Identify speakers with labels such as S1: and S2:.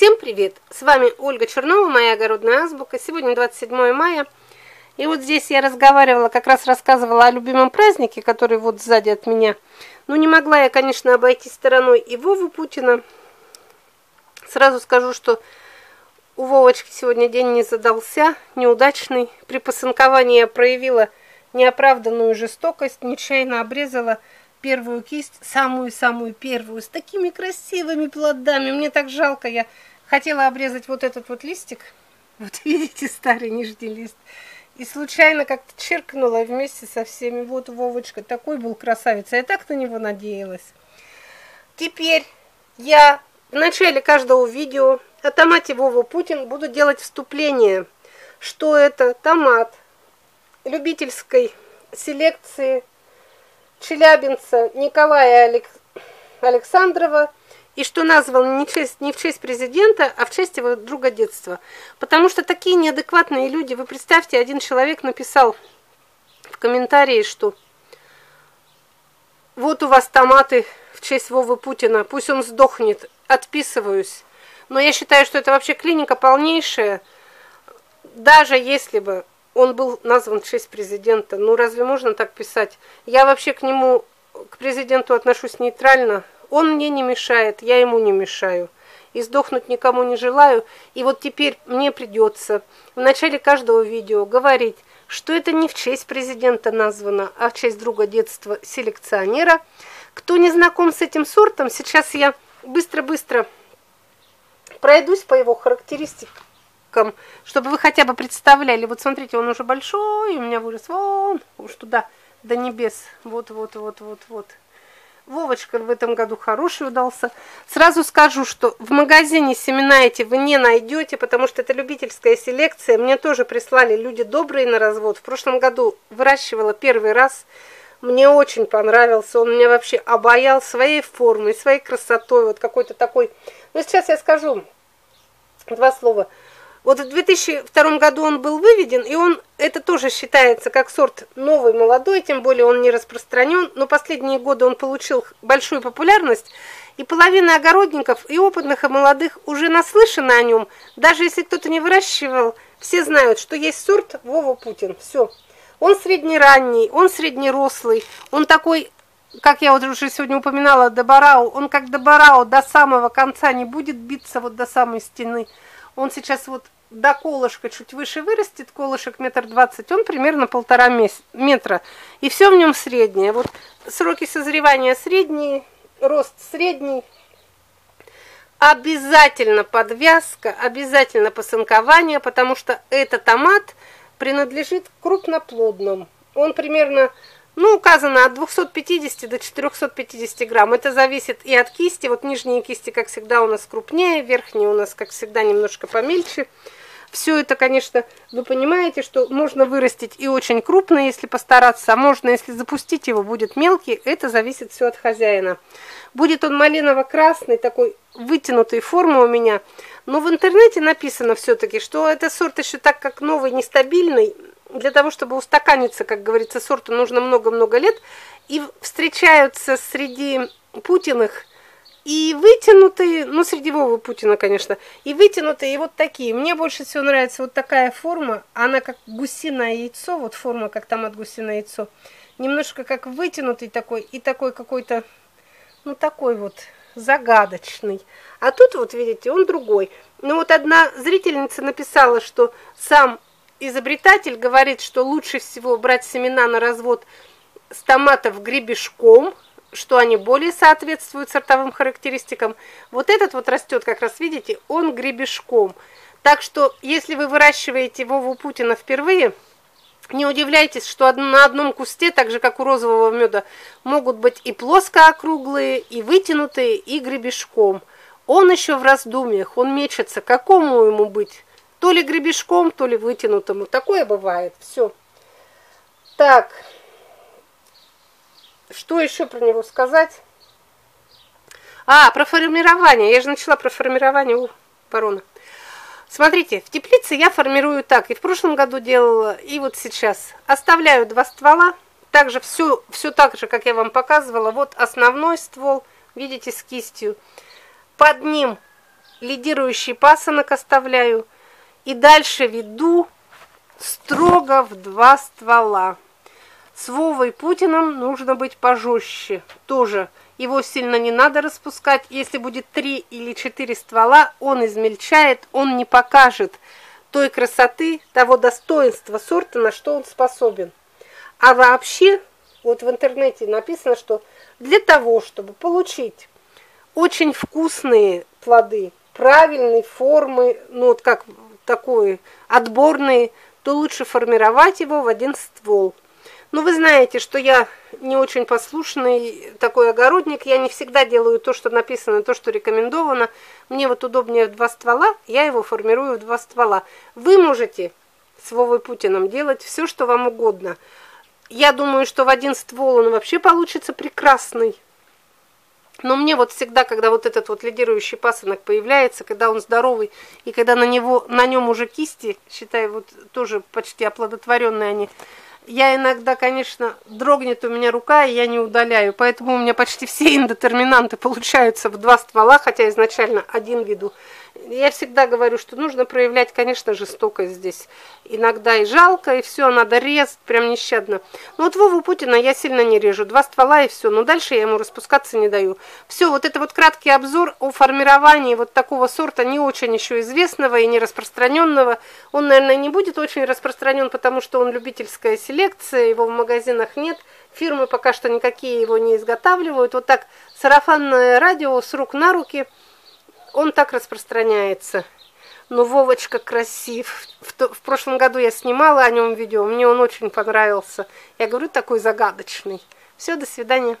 S1: Всем привет! С вами Ольга Чернова, моя огородная азбука. Сегодня 27 мая. И вот здесь я разговаривала, как раз рассказывала о любимом празднике, который вот сзади от меня. Ну, не могла я, конечно, обойти стороной и Вову Путина. Сразу скажу, что у Вовочки сегодня день не задался, неудачный. При посынковании я проявила неоправданную жестокость, нечаянно обрезала первую кисть, самую-самую первую, с такими красивыми плодами. Мне так жалко, я хотела обрезать вот этот вот листик. Вот видите, старый нижний лист. И случайно как-то чиркнула вместе со всеми. Вот Вовочка, такой был красавец. Я так на него надеялась. Теперь я в начале каждого видео о томате Вова Путин буду делать вступление. Что это? Томат любительской селекции челябинца Николая Александрова, и что назвал не, честь, не в честь президента, а в честь его друга детства. Потому что такие неадекватные люди, вы представьте, один человек написал в комментарии, что вот у вас томаты в честь Вовы Путина, пусть он сдохнет, отписываюсь. Но я считаю, что это вообще клиника полнейшая, даже если бы он был назван в честь президента. Ну, разве можно так писать? Я вообще к нему, к президенту отношусь нейтрально. Он мне не мешает, я ему не мешаю. И сдохнуть никому не желаю. И вот теперь мне придется в начале каждого видео говорить, что это не в честь президента названо, а в честь друга детства селекционера. Кто не знаком с этим сортом, сейчас я быстро-быстро пройдусь по его характеристикам рисунком, чтобы вы хотя бы представляли. Вот смотрите, он уже большой, у меня вырос вон, уж туда, до небес. Вот, вот, вот, вот, вот. Вовочка в этом году хороший удался. Сразу скажу, что в магазине семена эти вы не найдете, потому что это любительская селекция. Мне тоже прислали люди добрые на развод. В прошлом году выращивала первый раз. Мне очень понравился. Он меня вообще обаял своей формой, своей красотой. Вот какой-то такой... Ну, сейчас я скажу два слова. Вот в 2002 году он был выведен, и он, это тоже считается как сорт новый, молодой, тем более он не распространен, но последние годы он получил большую популярность, и половина огородников, и опытных, и молодых уже наслышаны о нем. Даже если кто-то не выращивал, все знают, что есть сорт Вова Путин. Все. Он среднеранний, он среднерослый, он такой как я вот уже сегодня упоминала, Добарау, он как Добарау до самого конца не будет биться вот до самой стены. Он сейчас вот до колышка чуть выше вырастет, колышек метр двадцать, он примерно полтора метра. И все в нем среднее. Вот сроки созревания средние, рост средний. Обязательно подвязка, обязательно посынкование, потому что этот томат принадлежит крупноплодным. Он примерно ну, указано от 250 до 450 грамм. Это зависит и от кисти. Вот нижние кисти, как всегда, у нас крупнее, верхние у нас, как всегда, немножко помельче. Все это, конечно, вы понимаете, что можно вырастить и очень крупно, если постараться, а можно, если запустить его, будет мелкий. Это зависит все от хозяина. Будет он малиново-красный, такой вытянутой формы у меня. Но в интернете написано все-таки, что это сорт еще так как новый, нестабильный, для того, чтобы устаканиться, как говорится, сорту нужно много-много лет, и встречаются среди Путиных и вытянутые, ну, среди Вовы Путина, конечно, и вытянутые, и вот такие. Мне больше всего нравится вот такая форма, она как гусиное яйцо, вот форма, как там от гусиное яйцо, немножко как вытянутый такой, и такой какой-то, ну, такой вот загадочный. А тут вот, видите, он другой. Ну, вот одна зрительница написала, что сам изобретатель говорит, что лучше всего брать семена на развод с томатов гребешком, что они более соответствуют сортовым характеристикам. Вот этот вот растет, как раз видите, он гребешком. Так что, если вы выращиваете Вову Путина впервые, не удивляйтесь, что на одном кусте, так же как у розового меда, могут быть и плоскоокруглые, и вытянутые, и гребешком. Он еще в раздумьях, он мечется, какому ему быть. То ли гребешком, то ли вытянутому. Такое бывает. Все. Так. Что еще про него сказать? А, про формирование. Я же начала про формирование у барона. Смотрите, в теплице я формирую так. И в прошлом году делала, и вот сейчас. Оставляю два ствола. Также все, все так же, как я вам показывала. Вот основной ствол, видите, с кистью. Под ним лидирующий пасынок оставляю. И дальше веду строго в два ствола. С Вовой Путиным нужно быть пожестче. Тоже его сильно не надо распускать. Если будет три или четыре ствола, он измельчает, он не покажет той красоты, того достоинства сорта, на что он способен. А вообще, вот в интернете написано, что для того, чтобы получить очень вкусные плоды, правильной формы, ну вот как такой отборные, то лучше формировать его в один ствол. Ну, вы знаете, что я не очень послушный такой огородник. Я не всегда делаю то, что написано, то, что рекомендовано. Мне вот удобнее в два ствола, я его формирую в два ствола. Вы можете с Вовой Путиным делать все, что вам угодно. Я думаю, что в один ствол он вообще получится прекрасный. Но мне вот всегда, когда вот этот вот лидирующий пасынок появляется, когда он здоровый, и когда на него на нем уже кисти, считай, вот тоже почти оплодотворенные они, я иногда, конечно, дрогнет у меня рука, и я не удаляю. Поэтому у меня почти все индетерминанты получаются в два ствола, хотя изначально один веду. Я всегда говорю, что нужно проявлять, конечно, жестокость здесь. Иногда и жалко, и все, надо резать прям нещадно. Но вот Вову Путина я сильно не режу. Два ствола и все. Но дальше я ему распускаться не даю. Все, вот это вот краткий обзор о формировании вот такого сорта, не очень еще известного и не распространенного. Он, наверное, не будет очень распространен, потому что он любительская селекция, его в магазинах нет. Фирмы пока что никакие его не изготавливают. Вот так сарафанное радио с рук на руки – он так распространяется. Но Вовочка красив. В, то, в прошлом году я снимала о нем видео, мне он очень понравился. Я говорю, такой загадочный. Все, до свидания.